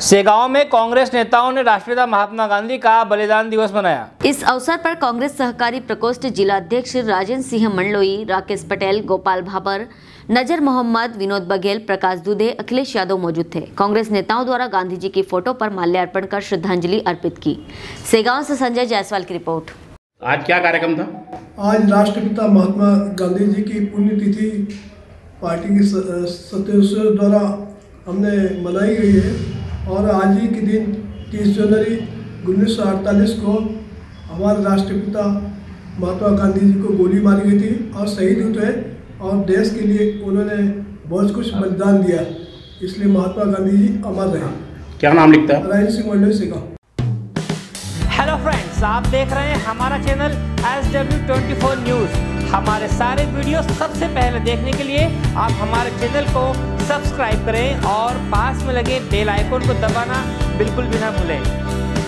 सेगांव में कांग्रेस नेताओं ने राष्ट्रपिता महात्मा गांधी का बलिदान दिवस मनाया। इस अवसर पर कांग्रेस सहकारी प्रकोष्ठ जिला अध्यक्ष राजेंद्र सिंह मंडलोई राकेश पटेल गोपाल भाबर नज़र मोहम्मद विनोद बघेल प्रकाश दुधे अखिलेश यादव मौजूद थे। कांग्रेस नेताओं द्वारा गांधी जी की फ़ोटो पर माल्यार्पण कर श्रद्धांजलि अर्पित की। सेगांव से संजय जायसवाल की रिपोर्ट। आज क्या कार्यक्रम था? आज राष्ट्रपिता महात्मा गांधी जी की पुण्यतिथि पार्टी के सदस्यों द्वारा हमने मनाई गई है। और आज ही के दिन 30 जनवरी उन्नीस सौ अड़तालीस को हमारे राष्ट्रपिता महात्मा गांधी जी को गोली मारी गई थी और शहीद हुए थे और देश के लिए उन्होंने बहुत कुछ बलिदान दिया। इसलिए महात्मा गांधी जी अमर रहे। क्या नाम लिखता है? राजेंद्र सिंह मंडल से कहा। हेलो फ्रेंड्स आप देख रहे हैं हमारा channel S W twenty four news हमारे सारे वीडियो सबसे पहले देखने के लिए आप हमारे चैनल को सब्सक्राइब करें और पास में लगे बेल आइकन को दबाना बिल्कुल भी ना भूलें।